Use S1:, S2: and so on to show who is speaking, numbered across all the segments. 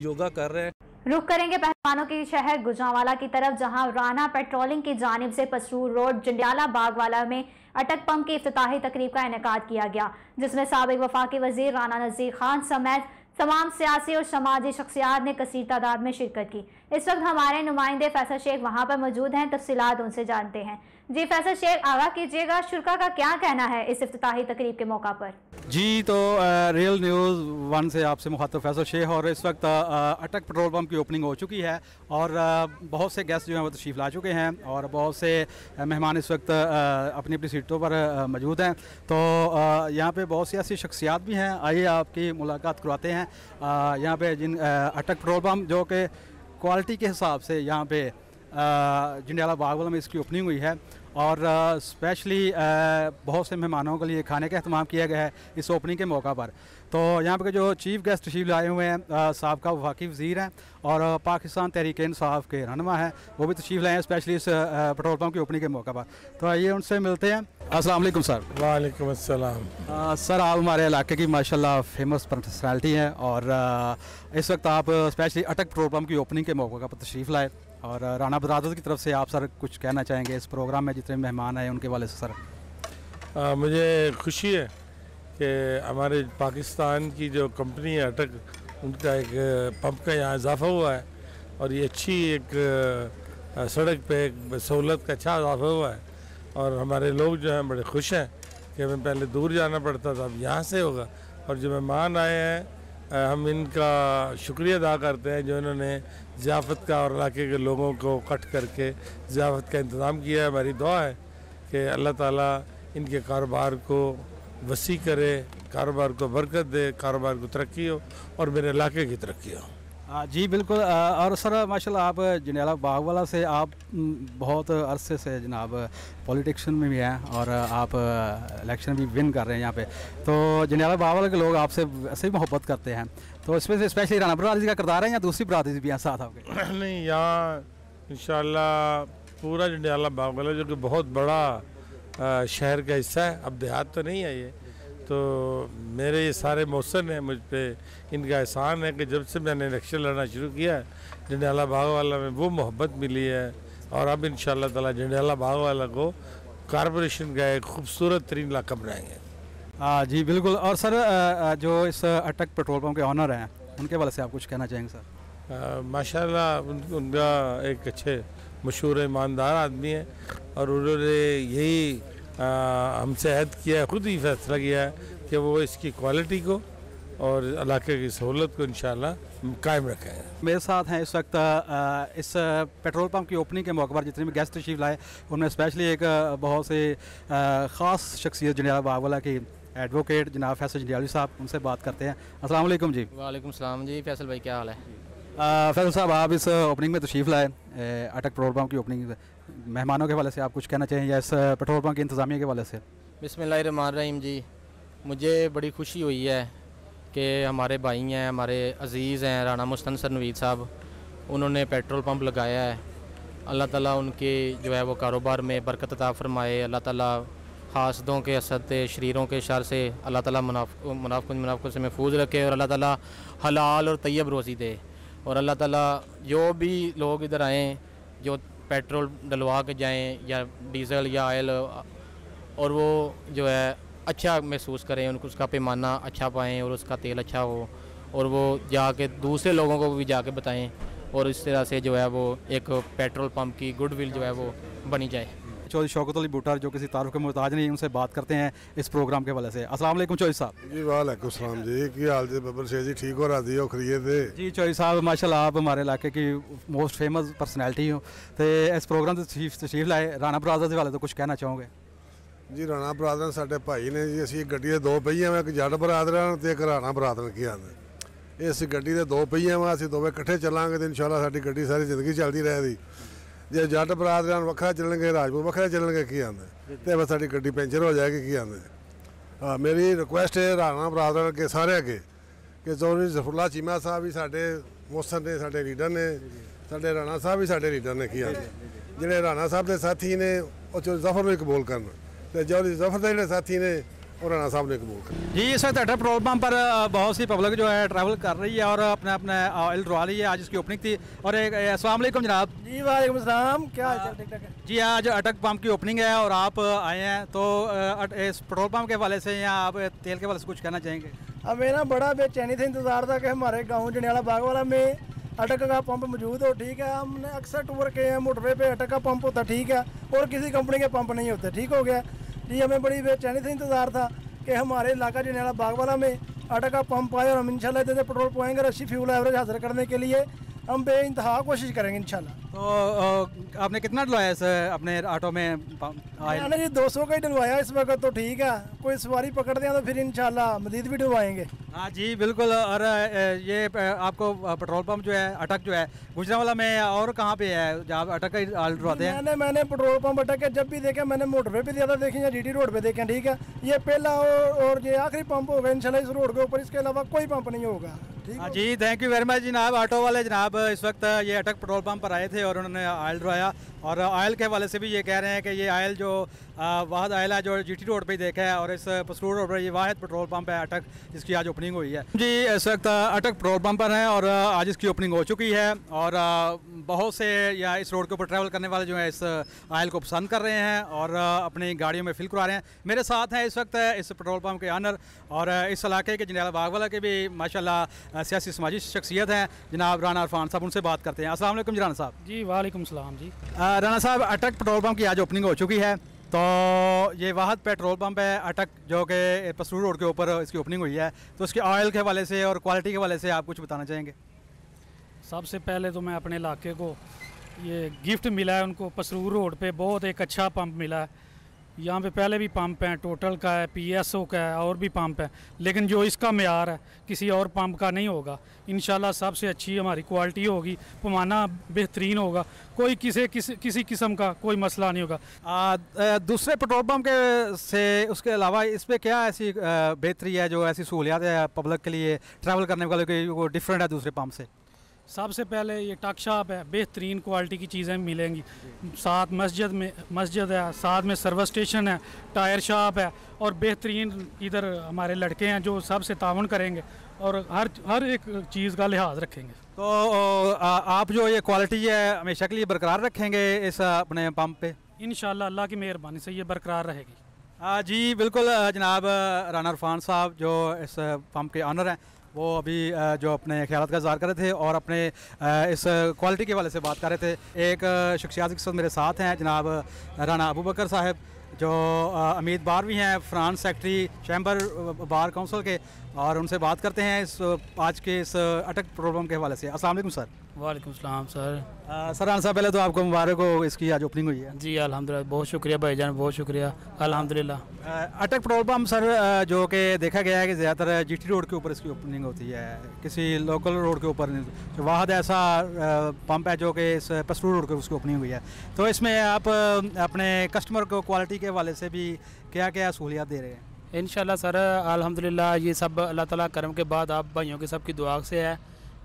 S1: योगा कर रहे हैं।
S2: रुख करेंगे पहलवानों के शहर गुजरावाला की तरफ़, जहाँ राना पेट्रोलिंग की जानब से पसरूर रोड जंडियाला बागवाला में अटक पंप की इफ्ताही तकरीब का इनका किया गया, जिसमें सबक वफाकी वज़ीर राना नजीर खान समेत तमाम सियासी और समाजी शख्सियात ने कसीर तादाद में शिरकत की। इस वक्त हमारे नुमाइंदे फैसल शेख वहाँ पर मौजूद हैं तफसीत उनसे जानते हैं। जी फैसल शेख आगा कीजिएगा। शुरा का क्या कहना है इस अफ्ताही तकरीब के मौका पर?
S1: जी तो रियल न्यूज़ वन से आपसे मुखातब फैसल शेख और इस वक्त अटक पेट्रोल पम्प की ओपनिंग हो चुकी है और बहुत से गेस्ट जो हैं वो तशरीफ़ ला चुके हैं और बहुत से मेहमान इस वक्त अपनी अपनी सीटों पर मौजूद हैं। तो यहाँ पे बहुत सी ऐसी शख्सियात भी हैं। आइए आपकी मुलाकात करवाते हैं। यहाँ पे जिन अटक पेट्रोल पम्प जो कि क्वालिटी के हिसाब से यहाँ पे जंडियाला बागवाला में इसकी ओपनिंग हुई है और स्पेशली बहुत से मेहमानों के लिए खाने का अहतमाम किया गया है इस ओपनिंग के मौका पर। तो यहाँ पर जो चीफ़ गेस्ट तशीफ लाए हुए हैं सबका वफाकी वज़ीर हैं और पाकिस्तान तहरीक इंसाफ के रहनमा हैं वो भी तशीफ लाए हैं स्पेशली इस पेट्रोल पम्प की ओपनिंग के मौका पर। तो आइए उनसे मिलते हैं। अस्सलाम सर।
S3: वालेकुम अस्सलाम।
S1: सर आप हमारे इलाके की माशाल्लाह फ़ेमस पर्सनैलिटी हैं और इस वक्त आप स्पेशली अटक पेट्रोल पम्प की ओपनिंग के मौके पर तशरीफ़ लाए। और राना बरदर की तरफ़ से आप सर कुछ कहना चाहेंगे? इस प्रोग्राम में जितने मेहमान आए उनके वाले से सर।
S3: आ, मुझे खुशी है कि हमारे पाकिस्तान की जो कंपनी है अटक उनका एक पंप का यहाँ इजाफा हुआ है और ये अच्छी एक सड़क पे एक सहूलत का अच्छा इजाफा हुआ है और हमारे लोग जो हैं बड़े खुश हैं कि हमें पहले दूर जाना पड़ता था अब यहाँ से होगा। और जो मेहमान आए हैं हम इनका शुक्रिया अदा करते हैं जो इन्होंने ज़ियाफ़त का और इलाके के लोगों को कट करके ज़ियाफ़त का इंतज़ाम किया है। हमारी दुआ है कि अल्लाह ताला इनके कारोबार को वसी करे, कारोबार को बरकत दे, कारोबार को तरक्की हो और मेरे इलाके की तरक्की हो।
S1: जी, बिल्कुल और सर, माशाल्लाह आप जनियाला बागवाला से आप बहुत अरसे से जनाब पॉलिटिक्शन में भी हैं और आप इलेक्शन भी विन कर रहे हैं यहाँ पे। तो जनियाला बागवाला के लोग आपसे ऐसे ही मोहब्बत करते हैं। तो इसमें से स्पेशली राना बरादरी का करदार है या दूसरी बरादरी भी हैं साथ आपके?
S3: नहीं, यहाँ इन पूरा जंडियाला बागवाला जो कि बहुत बड़ा शहर का हिस्सा है। अब देहात तो नहीं है ये। तो मेरे ये सारे मौसम हैं मुझ पर इनका एहसान है कि जब से मैंने इलेक्शन लड़ना शुरू किया जंडियाला बाग वाला में वो मोहब्बत मिली है और अब इन ताला जंडियाला बाग वाला को कॉरपोरेशन का एक खूबसूरत तरीन इलाका बनाएँगे।
S1: हाँ जी बिल्कुल। और सर जो इस अटक पेट्रोल पम्प के ऑनर हैं उनके वाले से आप कुछ कहना चाहेंगे सर?
S3: माशाल्लाह उन, उनका एक अच्छे मशहूर ईमानदार आदमी है और उन्होंने यही हमसे अहद किया है खुद ही फैसला किया है कि वो इसकी क्वालिटी को और इलाके की सहूलत को इन कायम रखें।
S1: मेरे साथ हैं इस वक्त इस पेट्रोल पंप की ओपनिंग के मौके पर जितने भी गेस्ट तशीफ लाए उनमें स्पेशली एक बहुत से ख़ास शख्सियत जनिया बागवाला की एडवोकेट जनाब फैसल जंडियाली साहब उनसे बात करते हैं। अस्सलाम जी।
S4: वालेकुम सलाम जी फैसल भाई क्या हाल है?
S1: फैसल साहब, आप इस ओपनिंग में तशरीफ़ लाए अटक पेट्रोल पम्प की ओपनिंग, मेहमानों के हवाले से आप कुछ कहना चाहिए या इस पेट्रोल पम्प की इंतज़ामिया के हवाले से?
S4: बिसमीम जी, मुझे बड़ी खुशी हुई है कि हमारे भाई हैं, हमारे अज़ीज़ हैं राना मुस्तनसर नवीद साहब, उन्होंने पेट्रोल पम्प लगाया है। अल्लाह ताला उनके जो है वो कारोबार में बरकत अता फरमाए, अल्लाह ताला हासदों के असर असद शरीरों के शर से अल्लाह ताला मुनाफ मुनाफ मुनाफ से महफूज रखे और अल्लाह ताला हलाल और तैयब रोज़ी दे। और अल्लाह ताला जो भी लोग इधर आएँ, जो पेट्रोल डलवा के जाएँ या डीज़ल या ऑयल, और वो जो है अच्छा महसूस करें, उनको उसका पैमाना अच्छा पाएँ और उसका तेल अच्छा हो, और वो जाके दूसरे लोगों को भी जाके बताएँ और इस तरह से जो है वो एक पेट्रोल पंप की गुडविल जो है वो बनी जाए।
S1: चौधरी शौकत अली बूटा जो किसी तारुफ के मोहताज नहीं उनसे बात करते हैं इस प्रोग्राम के वाले से अस्सलाम वालेकुम चौधरी साहब
S5: जी वालेकुम सलाम जी की हाल जी बबर शेख जी ठीक हो राजी हो खरीय थे
S1: जी चौधरी साहब माशाल्लाह आप हमारे इलाके की मोस्ट फेमस पर्सनैलिटी हो तो इस प्रोग्राम से तशरीफ लाए राना बरादर के वाले तो कुछ कहना चाहोगे
S5: ਜੀ ਰਾਣਾ ਬਰਾਦਰਨ ਸਾਡੇ ਭਾਈ ਨੇ ਜੀ ਅਸੀਂ ਗੱਡੀ ਦੇ ਦੋ ਪਹੀਆਂ ਵਾ ਇੱਕ ਜੱਟ ਬਰਾਦਰਨ ਤੇ ਇੱਕ ਰਾਣਾ ਬਰਾਦਰਨ ਕੀ ਆਂਦੇ ਇਸ ਗੱਡੀ ਦੇ ਦੋ ਪਹੀਆਂ ਵਾ ਅਸੀਂ ਦੋਵੇਂ ਇਕੱਠੇ ਚੱਲਾਂਗੇ ਤੇ ਇਨਸ਼ਾਅੱਲਾ ਸਾਡੀ ਗੱਡੀ ਸਾਰੀ ਜ਼ਿੰਦਗੀ ਚੱਲਦੀ ਰਹੇਗੀ ਜੇ ਜੱਟ ਬਰਾਦਰਾਂ ਵੱਖਰਾ ਚੱਲਣਗੇ ਰਾਜਪੂਤ, ਵੱਖਰਾ ਚੱਲਣਗੇ, ਕੀ ਆਂਦੇ? ਤੇ ਬਸ ਸਾਡੀ ਗੱਡੀ ਪੈਂਚਰ ਹੋ ਜਾਏਗੀ, ਕੀ ਆਂਦੇ? ਹਾਂ, ਮੇਰੀ ਰਿਕੁਐਸਟ ਹੈ ਰਾਣਾ ਬਰਾਦਰਾਂ ਅੱਗੇ ਸਾਰੇ ਅੱਗੇ ਕਿ ਜ਼ੋਰੀ ਜ਼ਫਰੁੱਲਾ ਚੀਮਾ ਸਾਹਿਬ ਵੀ ਸਾਡੇ ਮੋਸਨ ਨੇ ਸਾਡੇ ਲੀਡਰ ਨੇ, ਸਾਡੇ ਰਾਣਾ ਸਾਹਿਬ ਵੀ ਸਾਡੇ ਲੀਡਰ ਨੇ, ਕੀ ਆਂਦੇ? ਜਿਹੜੇ ਰਾਣਾ ਸਾਹਿਬ ਦੇ ਸਾਥੀ ਨੇ, ਉਹ ਜ਼ਫਰ ਨੂੰ ਕਬੂਲ ਕਰਨ। ਤੇ ਜੋ ਜ਼ਫਰ ਦੇ ਜਿਹੜੇ ਸਾਥੀ ਨੇ और राणा साहब ने कबूल कर
S1: जी इस वक्त अटल पेट्रोल पंप पर बहुत सी पब्लिक जो है ट्रैवल कर रही है और अपने अपने ऑयल डलवा रही है। आज इसकी ओपनिंग थी। और एक अस्सलाम जनाब।
S6: जी वालेकुम सलाम क्या है।
S1: जी आज अटक पंप की ओपनिंग है और आप आए हैं। तो इस पेट्रोल पंप के हवाले से या आप तेल के हवाले से कुछ कहना चाहेंगे?
S6: हमें ना बड़ा बेचैनी था इंतज़ार था कि हमारे गाँव जनियाला बाग वाला में अटक का पंप मौजूद हो ठीक है? हमने अक्सर टूर के हैं मोटरवे पे अटक का पंप होता ठीक है? और किसी कंपनी के पंप नहीं होते ठीक हो गया? जी हमें बड़ी बेचैनी से इंतज़ार था कि हमारे इलाका जनियाला बागवाला में अटक का पंप आए और हम इंशाल्लाह इधर से पेट्रोल पाएँगे और अच्छी फ्यूल एवरेज हासिल करने के लिए हम बे इंतहा कोशिश करेंगे इंशाल्लाह।
S1: तो आपने कितना डलवाया इस अपने ऑटो में
S6: मैंने जी 200 का ही डलवाया इस वक्त तो ठीक है कोई सवारी पकड़ते हैं तो फिर इंशाल्लाह मजीद भी डलवाएँगे।
S1: हाँ जी बिल्कुल और ये आपको पेट्रोल पंप जो है अटक जो है गुजरावाला में और कहाँ पे है? जहाँ अटक का ही हैं।
S6: मैंने मैंने पेट्रोल पंप अटक के जब भी देखे मैंने मोटरवे पे ज़्यादा देखे या जीटी रोड पे देखे ठीक है? ये पहला और, और ये आखिरी पंप होगा इंशाल्लाह इस रोड के ऊपर इसके अलावा कोई पंप नहीं होगा
S1: हाँ जी थैंक यू वेरी मच जनाब ऑटो वाले जनाब इस वक्त ये अटक पेट्रोल पंप पर आए थे और उन्होंने ऑयल डलवाया और ऑयल के हवाले से भी ये कह रहे हैं कि ये ऑयल जो वाहद ऑयल है जो जीटी रोड पे ही देखा है और इस पसरूर रोड पर ये वाहिद पेट्रोल पंप है अटक जिसकी आज ओपनिंग हुई है। जी इस वक्त अटक पेट्रोल पंप पर हैं और आज इसकी ओपनिंग हो चुकी है और बहुत से या इस रोड के ऊपर ट्रैवल करने वाले जो है इस ऑयल को पसंद कर रहे हैं और अपनी गाड़ियों में फिल करवा रहे हैं। मेरे साथ हैं इस वक्त इस पेट्रोल पम्प के आनर और इस इलाके के जंडियाला बाग वाला के भी माशाल्लाह सियासी समाजी शख्सियत हैं। जनाब राना अरफान साहब उनसे बात करते हैं। अस्सलाम वालेकुम जी राना साहब।
S7: जी वालेकुम सलाम जी।
S1: अ, राना साहब, अटक पेट्रोल पम्प की आज ओपनिंग हो चुकी है। तो ये वाहद पेट्रोल पंप है, अटक, जो कि पसरू रोड के ऊपर इसकी ओपनिंग हुई है। तो उसके ऑयल के हवाले से और क्वालिटी के हवाले से आप कुछ बताना चाहेंगे?
S7: सबसे पहले तो मैं अपने इलाके को ये गिफ्ट मिला है उनको, पसरू रोड पे बहुत एक अच्छा पंप मिला है। यहाँ पे पहले भी पंप हैं टोटल का है पीएसओ का है और भी पंप है। लेकिन जो इसका मैार है किसी और पंप का नहीं होगा। इन सबसे अच्छी हमारी क्वालिटी होगी पैमाना बेहतरीन होगा। कोई किसी किसी किसी किस्म का कोई मसला नहीं होगा।
S1: आ, दूसरे पेट्रोल पंप के से उसके अलावा इस पर क्या ऐसी बेहतरी है जो ऐसी सहूलियात है पब्लिक के लिए ट्रैवल करने वाले डिफरेंट है दूसरे पम्प से?
S7: सबसे पहले ये टक शॉप है बेहतरीन क्वालिटी की चीज़ें मिलेंगी। साथ मस्जिद में मस्जिद है साथ में सर्विस स्टेशन है टायर शॉप है और बेहतरीन इधर हमारे लड़के हैं जो सबसे तावन करेंगे और हर हर एक चीज़ का लिहाज रखेंगे।
S1: तो आप जो ये क्वालिटी है हमेशा के लिए बरकरार रखेंगे इस अपने पंप पे?
S7: इन अल्लाह की मेहरबानी से ये बरकरार रहेगी।
S1: जी बिल्कुल जनाब राना इरफान साहब जो इस पंप के ऑनर हैं वो अभी जो अपने ख्याल का इजहार कर रहे थे और अपने इस क्वालिटी के वाले से बात कर रहे थे, एक शख्सियात के साथ मेरे साथ हैं जनाब राना अबू बकर साहब, जो अमीद बार भी हैं, France secretary chamber bar council के और उनसे बात करते हैं इस आज के इस अटक प्रोग्राम के हवाले से। अस्सलाम वालेकुम सर।
S7: वालेकुम सलाम सर।
S1: सर राना साहब पहले तो आपको मुबारक हो इसकी आज ओपनिंग हुई है।
S7: जी अलहमदिल्ला बहुत शुक्रिया भाईजान बहुत शुक्रिया। अल्हम्दुलिल्लाह।
S1: अ, अटक पंप सर जो कि देखा गया है कि ज़्यादातर जीटी रोड के ऊपर इसकी ओपनिंग होती है। किसी लोकल रोड के ऊपर नहीं वाहद ऐसा पंप है जो कि इस पसरू रोड के उसकी ओपनिंग हुई है। तो इसमें आप अपने कस्टमर को क्वालिटी के हवाले से भी क्या क्या सहूलियात दे रहे हैं?
S7: इन सर, अल्हम्दुलिल्लाह, ये सब अल्लाह ताला करम के बाद आप भाइयों के सब की दुआ से है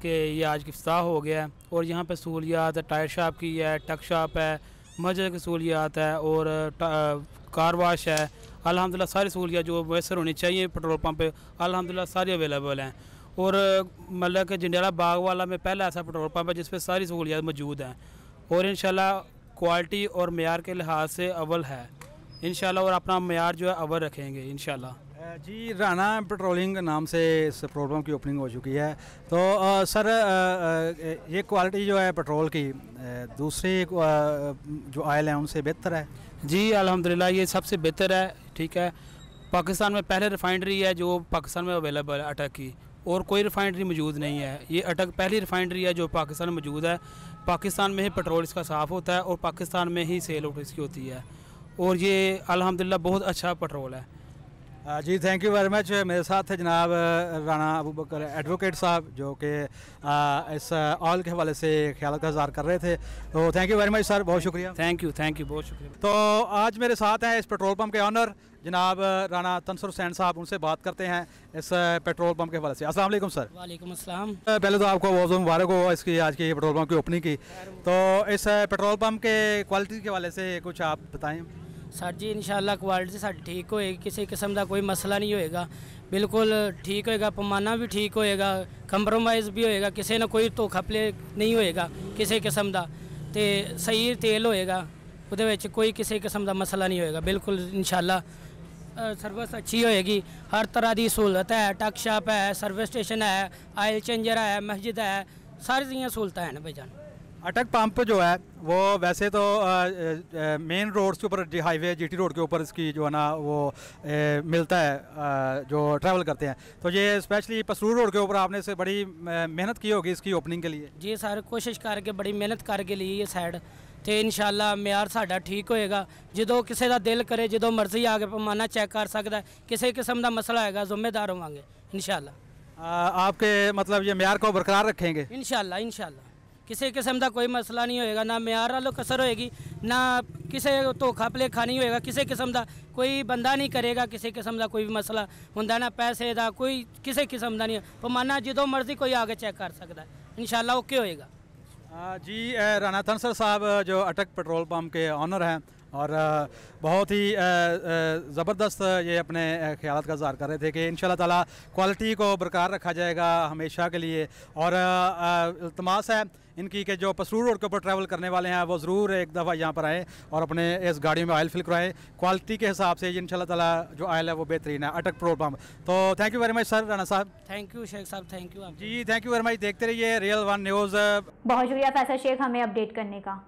S7: कि ये आज की इफ्ताह हो गया है। और यहाँ पे सहूलियात, टायर शॉप की है, टक शॉप है मस्जिद की सहूलियात है और कार वाश है। अलहमदिल्ला सारी सहूलियात जो मैसर होनी चाहिए पेट्रोल पंप अलहमदिल्ला सारी अवेलेबल हैं। और मतलब कि जंडियाला बाग वाला में पहला ऐसा पेट्रोल पम्प है जिस पे सारी सहूलियात मौजूद हैं। और इन क्वालिटी और मैार के लिहाज से अव्वल है। इन और अपना मैार जो है अव्वल रखेंगे इन
S1: जी राना पेट्रोलिंग नाम से इस प्रोग्राम की ओपनिंग हो चुकी है। तो अ, सर अ, अ, ये क्वालिटी जो है पेट्रोल की दूसरी जो ऑयल है उनसे बेहतर है?
S7: जी अल्हम्दुलिल्लाह ये सबसे बेहतर है ठीक है। पाकिस्तान में पहले रिफाइनरी है जो पाकिस्तान में अवेलेबल है अटक की। और कोई रिफाइनरी मौजूद नहीं है। ये अटक पहली रिफाइनरी है जो पाकिस्तान में मौजूद है। पाकिस्तान में ही पेट्रोल इसका साफ़ होता है और पाकिस्तान में ही सेल इसकी होती है। और ये अलहमदिल्ला बहुत अच्छा पेट्रोल है।
S1: जी थैंक यू वेरी मच मेरे साथ है जनाब राना अबू बकर एडवोकेट साहब जो कि इस ऑयल के हवाले से ख्याल का इजहार कर रहे थे। तो thank you very much sir बहुत शुक्रिया।
S7: थैंक यू थैंक यू बहुत शुक्रिया।
S1: तो आज मेरे साथ हैं इस पेट्रोल पंप के ऑनर जनाब राना तनसर हुसैन साहब। उनसे बात करते हैं इस पेट्रोल पंप के हवाले से। अस्सलाम वालेकुम सर
S7: वालेकुम अस्सलाम।
S1: पहले तो आपको बहुत बहुत मुबारक हो इसकी आज की पेट्रोल पंप की ओपनिंग की। तो इस पेट्रोल पंप के क्वालिटी के हवाले से कुछ आप बताएँ।
S8: ਸਰ ਜੀ, ਇਨਸ਼ਾਅੱਲਾ ਕੁਆਲਿਟੀ ਸਾਡੀ ਠੀਕ ਹੋਏਗੀ, ਕਿਸੇ ਕਿਸਮ ਦਾ ਕੋਈ ਮਸਲਾ ਨਹੀਂ ਹੋਏਗਾ। ਬਿਲਕੁਲ ਠੀਕ ਹੋਏਗਾ, ਪਮਾਨਾ ਵੀ ਠੀਕ ਹੋਏਗਾ ਕੰਪਰੋਮਾਈਜ਼ ਵੀ ਹੋਏਗਾ, ਕਿਸੇ ਨਾਲ ਕੋਈ ਧੋਖਾ ਪਲੇ ਨਹੀਂ ਹੋਏਗਾ, ਕਿਸੇ ਕਿਸਮ ਦਾ। ਤੇ ਸਹੀ ਤੇਲ ਹੋਏਗਾ, ਉਹਦੇ ਵਿੱਚ ਕੋਈ ਕਿਸੇ ਕਿਸਮ ਦਾ ਮਸਲਾ ਨਹੀਂ ਹੋਏਗਾ, ਬਿਲਕੁਲ ਇਨਸ਼ਾਅੱਲਾ। ਸਰਵਿਸ ਅੱਛੀ ਹੋਏਗੀ, ਹਰ ਤਰ੍ਹਾਂ ਦੀ ਸਹੂਲਤ ਹੈ, ਟੱਕ ਸ਼ਾਪ ਹੈ ਸਰਵਿਸ ਸਟੇਸ਼ਨ ਹੈ ਆਇਲ ਚੇਂਜਰ ਹੈ, ਮਸਜਿਦ ਹੈ ਸਾਰੀਆਂ ਸਹੂਲਤਾਂ ਹਨ ਭਾਈ ਜਾਨ।
S1: अटक पंप जो है वो वैसे तो मेन रोड्स के ऊपर जी हाईवे जीटी रोड के ऊपर इसकी जो है ना वो ए, मिलता है अ, जो ट्रैवल करते हैं तो ये स्पेशली पसरूर रोड के ऊपर आपने से बड़ी अ, मेहनत की होगी इसकी ओपनिंग के लिए
S8: ਜੀ ਸਰ ਕੋਸ਼ਿਸ਼ ਕਰਕੇ ਬੜੀ ਮਿਹਨਤ ਕਰਕੇ ਲਈ ਇਹ ਸਾਈਡ ਤੇ ਇਨਸ਼ਾਅੱਲਾ ਮਿਆਰ ਸਾਡਾ ਠੀਕ ਹੋਏਗਾ ਜਦੋਂ ਕਿਸੇ ਦਾ ਦਿਲ ਕਰੇ ਜਦੋਂ ਮਰਜ਼ੀ ਆ ਕੇ ਪੈਮਾਨਾ ਚੈੱਕ ਕਰ ਸਕਦਾ ਹੈ। ਕਿਸੇ ਕਿਸਮ ਦਾ ਮਸਲਾ ਹੋਏਗਾ ਜ਼ਿੰਮੇਦਾਰ ਹੋਵਾਂਗੇ ਇਨਸ਼ਾਅੱਲਾ
S1: अ, आपके मतलब ये म्यार को बरकरार रखेंगे
S8: ਇਨਸ਼ਾਅੱਲਾ ਇਨਸ਼ਾਅੱਲਾ ਕਿਸੇ ਕਿਸਮ ਦਾ ਕੋਈ ਮਸਲਾ ਨਹੀਂ ਹੋਏਗਾ ਨਾ ਮਿਆਰ ਵੱਲੋਂ ਕਸਰ ਹੋਏਗੀ ਨਾ ਕਿਸੇ ਧੋਖਾ ਭਲੇਖਾ ਨਹੀਂ ਹੋਏਗਾ ਕਿਸੇ ਕਿਸਮ ਦਾ ਕੋਈ ਬੰਦਾ ਨਹੀਂ ਕਰੇਗਾ ਕਿਸੇ ਕਿਸਮ ਦਾ ਕੋਈ ਵੀ ਮਸਲਾ ਹੁੰਦਾ ਨਾ ਪੈਸੇ ਦਾ ਕੋਈ ਕਿਸੇ ਕਿਸਮ ਦਾ ਨਹੀਂ ਪੈਮਾਨਾ ਜਦੋਂ ਮਰਜ਼ੀ ਕੋਈ ਆ ਕੇ ਚੈੱਕ ਕਰ ਸਕਦਾ ਹੈ ਇਨਸ਼ਾਅੱਲਾ ਓਕੇ ਹੋਏਗਾ
S1: अ, जी अ, राना तनसर साहब अ, जो अटक पेट्रोल पंप के ऑनर हैं और बहुत ही ज़बरदस्त ये अपने ख्याल का इजहार कर रहे थे कि इन ताला क्वालिटी को बरकरार रखा जाएगा हमेशा के लिए। और अ, है इनकी के जो पसरूर रोड के ऊपर ट्रैवल करने वाले हैं वो ज़रूर एक दफ़ा यहाँ पर आएँ और अपने इस गाड़ी में ऑयल फिल कराएँ। क्वालिटी के हिसाब से इन ताला जो ऑयल है वो बेहतरीन है अटक पेट्रोल पम्प तो thank you very much sir Rana साहब।
S8: थैंक यू शेख साहब थैंक यू
S1: जी थैंक यू वेरी मच देखते रहिए रियल वन न्यूज़
S2: बहुत शुक्रिया फैसल शेख हमें अपडेट करने का।